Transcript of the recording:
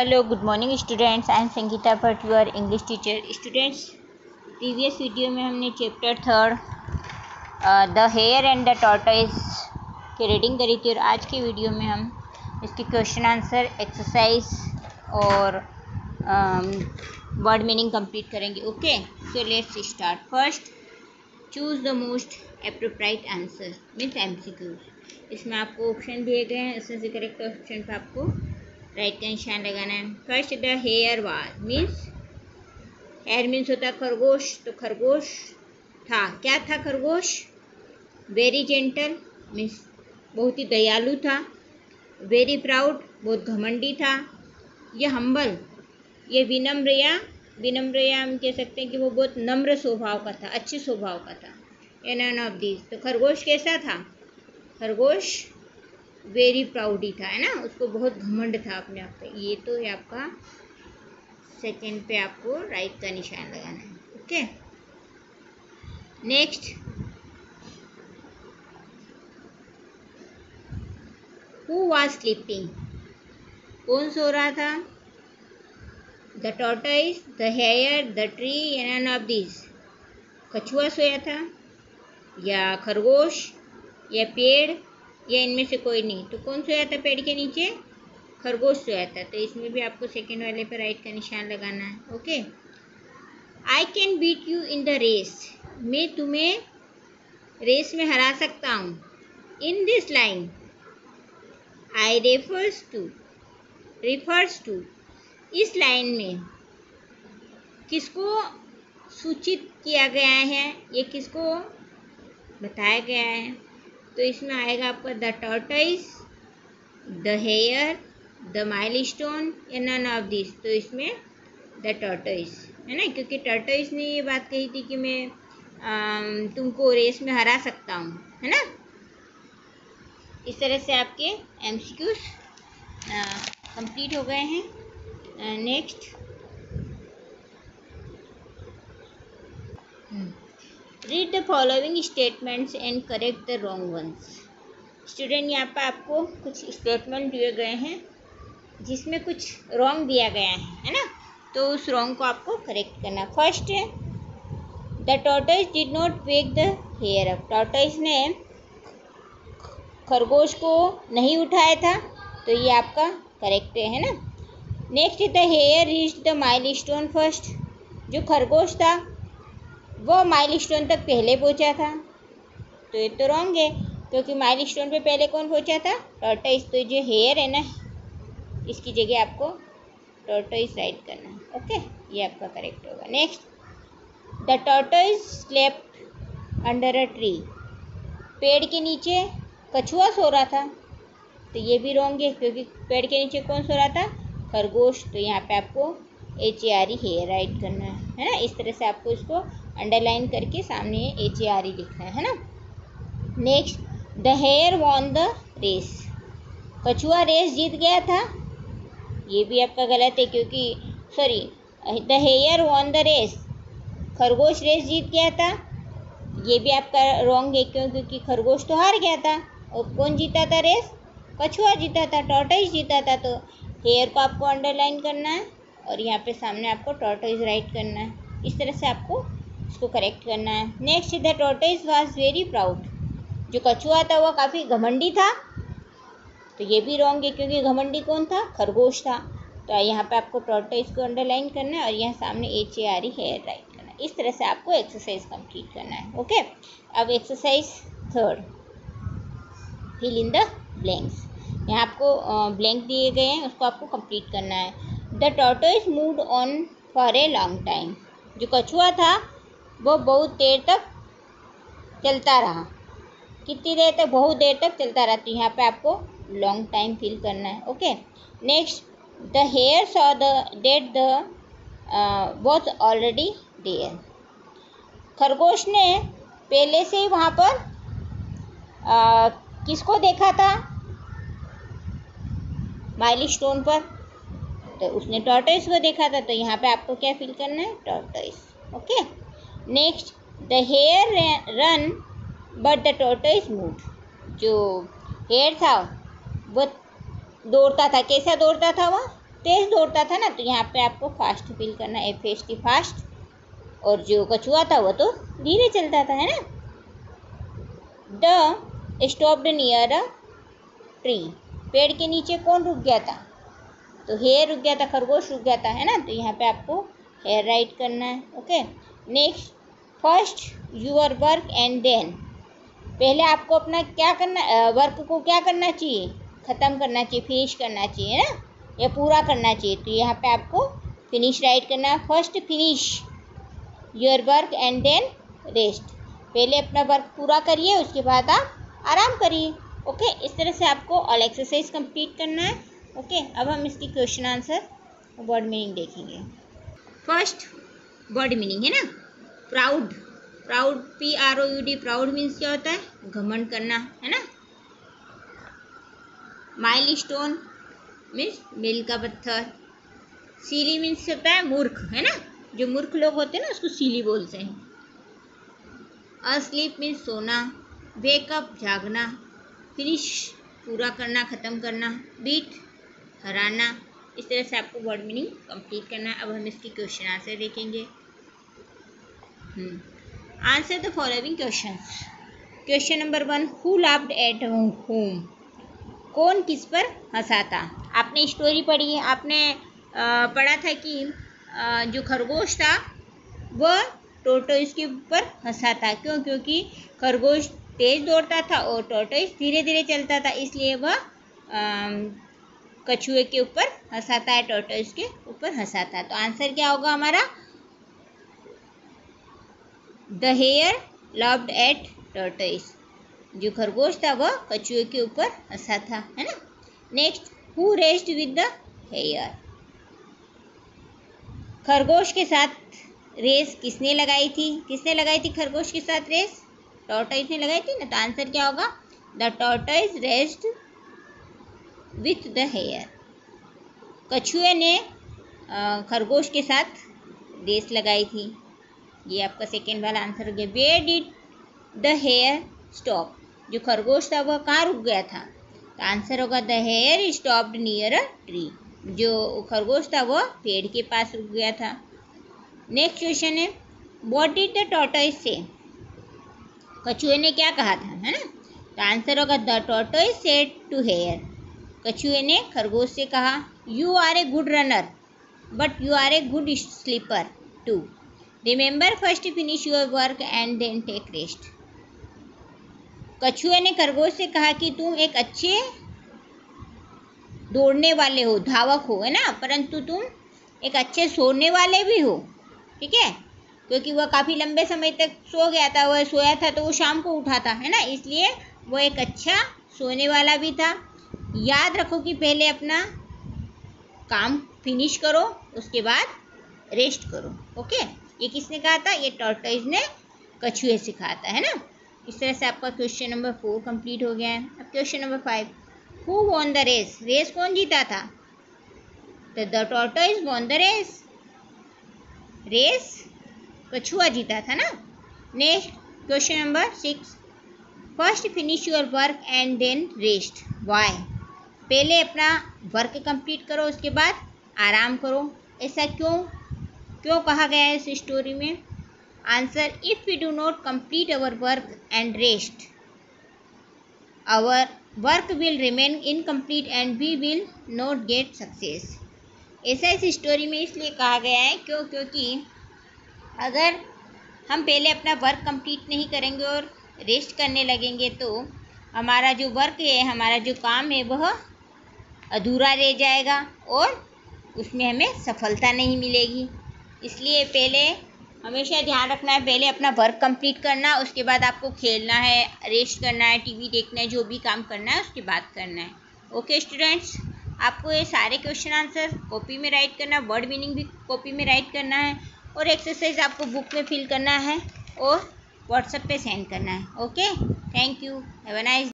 hello, good morning, students. I am sangeeta bhatt, your english teacher. Students previous video में हमने chapter third the hare and the tortoise की reading करी थी और आज की वीडियो में हम इसके क्वेश्चन आंसर एक्सरसाइज और वर्ड मीनिंग कंप्लीट करेंगे. Okay so let's start first choose the most appropriate answer means um इसमें आपको ऑप्शन दिए गए हैं. उसमें से करेक्ट ऑप्शन पर आपको राइट का निशान लगाना है। First the hare was means hare means होता खरगोश तो खरगोश था। क्या था खरगोश? वेरी जेंटल मीन्स बहुत ही दयालु था। वेरी प्राउड बहुत घमंडी था। ये हम्बल ये विनम्र या विनम्र या हम कह सकते हैं कि वो बहुत नम्र स्वभाव का था, अच्छे स्वभाव का था। ए नन ऑफ़ दिस तो खरगोश कैसा था? खरगोश वेरी प्राउड ही था, है ना? उसको बहुत घमंड था अपने आप पे। ये तो है आपका सेकेंड पे आपको राइट का निशान लगाना है okay next who was sleeping कौन सो रहा था? The tortoise the hare the tree none of this कछुआ सोया था? या खरगोश, या पेड़ या इनमें से कोई नहीं। तो कौन सोया था पेड़ के नीचे? खरगोश सोया था। तो इसमें भी आपको सेकेंड वाले पर राइट का निशान लगाना है okay I can beat you in the race मैं तुम्हें रेस में हरा सकता हूँ। In this line I refers to refers to इस लाइन में किसको सूचित किया गया है? ये किसको बताया गया है? तो इसमें आएगा आपका the tortoise the hare the milestone या नन ऑफ़ दिस तो इसमें द टॉर्टाइस है ना? क्योंकि टॉर्टाइस ने ये बात कही थी कि मैं आ, तुमको रेस में हरा सकता हूँ है ना? इस तरह से आपके एम कंप्लीट हो गए हैं। Next read the following statements and correct the wrong ones student यहाँ पर आपको कुछ स्टेटमेंट दिए गए हैं, जिसमें कुछ रॉन्ग दिया गया है है ना? तो उस रॉन्ग को आपको करेक्ट करना। फ़र्स्ट है the tortoise did not wake the hare up tortoise ने खरगोश को नहीं उठाया था तो ये आपका करेक्ट है ना? Next the hare reach the milestone first जो खरगोश था वो माइल स्टोन तक पहले पहुँचा था। तो ये तो रॉन्ग है, क्योंकि माइल स्टोन पे पहले कौन पहुँचा था? टोटाइस तो जो हेयर है ना, इसकी जगह आपको टोटाइस राइट करना है ओके ये आपका करेक्ट होगा। Next the tortoise slept under a tree पेड़ के नीचे कछुआ सो रहा था तो ये भी रॉन्ग है, क्योंकि पेड़ के नीचे कौन सो रहा था? खरगोश। तो यहाँ पे आपको H A R E hare write करना है। है ना? इस तरह से आपको इसको अंडरलाइन करके सामने एच ए आर ई लिखना है ना? Next the hare won the race कछुआ रेस जीत गया था। ये भी आपका गलत है क्योंकि sorry the hare won the race खरगोश रेस जीत गया था। ये भी आपका रॉन्ग है क्यों? क्योंकि खरगोश तो हार गया था। और कौन जीता था रेस कछुआ जीता था टॉर्टोइज जीता था तो हेयर को आपको अंडरलाइन करना है। और यहाँ पे सामने आपको टॉर्टोइज राइट करना है। इस तरह से आपको इसको करेक्ट करना है। Next the tortoise was very proud जो कछुआ था वह काफ़ी घमंडी था। तो ये भी रॉन्ग है क्योंकि घमंडी कौन था? खरगोश था। तो यहाँ पे आपको टॉर्टोइज को अंडरलाइन करना है और यहाँ सामने H A R E hare write करना है। इस तरह से आपको एक्सरसाइज कंप्लीट करना है। ओके अब exercise third fill in the blanks यहाँ आपको ब्लैंक दिए गए हैं, उसको आपको कंप्लीट करना है। The tortoise moved on for a long time जो कछुआ था वो बहुत देर तक चलता रहा। कितनी देर तक? बहुत देर तक चलता रहा। तो यहाँ पे आपको लॉन्ग टाइम फील करना है okay next the hare saw the that the was already there खरगोश ने पहले से ही वहाँ पर uh, किसको देखा था? माइल स्टोन पर। तो उसने टॉर्टोइस को देखा था तो यहाँ पे आपको क्या फील करना है? Tortoise okay next the hare run but the tortoise move जो हेयर था, वो दौड़ता था। कैसा दौड़ता था वह तेज दौड़ता था ना तो यहाँ पे आपको फास्ट फील करना एफ़ एस टी फास्ट और जो कछुआ था, वो तो धीरे चलता था, है ना? The stopped near a tree पेड़ के नीचे कौन रुक गया था? तो हेयर रुक गया था, खरगोश रुक गया था, है ना? तो यहाँ पे आपको हेयर राइट करना है okay next first your work and then पहले आपको अपना क्या करना वर्क को क्या करना चाहिए? ख़त्म करना चाहिए फिनिश करना चाहिए ना? या पूरा करना चाहिए तो यहाँ पे आपको फिनिश राइट करना है। First finish your work and then rest पहले अपना वर्क पूरा करिए, उसके बाद आप आराम करिए ओके इस तरह से आपको ऑल एक्सरसाइज कंप्लीट करना है। ओके अब हम इसकी क्वेश्चन आंसर वर्ड मीनिंग देखेंगे। फ़र्स्ट वर्ड मीनिंग है ना? Proud proud P R O U D proud means क्या होता है? घमंड करना, है ना? माइल स्टोन मीन्स मिल का पत्थर। सीली मीन्स होता है मूर्ख, है ना? जो मूर्ख लोग होते हैं ना, उसको सीली बोलते हैं। अस्लीप मीन्स सोना। वेकअप जागना। फिनिश पूरा करना, ख़त्म करना। बीट हराना। इस तरह से आपको वर्ड मीनिंग कंप्लीट करना है। अब हम इसकी क्वेश्चन आंसर देखेंगे। Answer the following question question number one who laughed at whom कौन किस पर हंसा था आपने स्टोरी पढ़ी है आपने पढ़ा था कि जो खरगोश था, वह टोटोइस के ऊपर हंसा था क्यों? क्योंकि खरगोश तेज़ दौड़ता था और टोटोइस धीरे धीरे चलता था, इसलिए वह कछुए के ऊपर हंसाता है टोटोइस के ऊपर हंसाता है। तो आंसर क्या होगा हमारा? The hare laughed at tortoise जो खरगोश था, वह कछुए के ऊपर हंसा था, है ना? Next who rest with the hare खरगोश के साथ रेस किसने लगाई थी? किसने लगाई थी खरगोश के साथ रेस टॉर्टोइज ने लगाई थी ना? तो आंसर क्या होगा? The tortoise rest with the hare कछुए ने खरगोश के साथ रेस लगाई थी। ये आपका सेकेंड वाला आंसर हो गया। Where did the hare stop जो खरगोश था, वह कहाँ रुक गया था? तो आंसर होगा the hare stopped near a tree जो खरगोश था, वह पेड़ के पास रुक गया था। नेक्स्ट क्वेश्चन है what did the tortoise say कछुए ने क्या कहा था, है ना? तो आंसर होगा the tortoise said to hare कछुए ने खरगोश से कहा you are a good runner but you are a good sleeper to remember first finish your work and then take rest कछुए ने खरगोश से कहा कि तुम एक अच्छे दौड़ने वाले हो, धावक हो, है ना? परंतु तुम एक अच्छे सोने वाले भी हो, ठीक है? क्योंकि वह काफ़ी लंबे समय तक सो गया था, वह सोया था तो वो शाम को उठा था, है ना? इसलिए वो एक अच्छा सोने वाला भी था। याद रखो कि पहले अपना काम फिनिश करो, उसके बाद रेस्ट करो ओके ये किसने कहा था? ये टॉर्टोइज ने कछुए से कहा था, है ना? इस तरह से आपका क्वेश्चन नंबर फोर कंप्लीट हो गया है। अब question number five who won the race race कौन जीता था? तो the tortoise won the race race कछुआ जीता था ना? Next question number six first finish your work and then rest why पहले अपना वर्क कंप्लीट करो, उसके बाद आराम करो। ऐसा क्यों? क्यों कहा गया है इस स्टोरी में? Answer if we do not complete our work and rest our work will remain incomplete and we will not get success ऐसा इस स्टोरी में इसलिए कहा गया है क्यों? क्योंकि अगर हम पहले अपना वर्क कंप्लीट नहीं करेंगे और रेस्ट करने लगेंगे तो हमारा जो वर्क है, हमारा जो काम है, वह अधूरा रह जाएगा और उसमें हमें सफलता नहीं मिलेगी। इसलिए पहले हमेशा ध्यान रखना है, पहले अपना वर्क कंप्लीट करना, उसके बाद आपको खेलना है रेस्ट करना है टीवी देखना है, जो भी काम करना है, उसके बाद करना है। ओके स्टूडेंट्स आपको ये सारे क्वेश्चन आंसर कॉपी में राइट करना है वर्ड मीनिंग भी कॉपी में राइट करना है और एक्सरसाइज आपको बुक में फिल करना है और व्हाट्सएप पे सेंड करना है। Okay thank you have a nice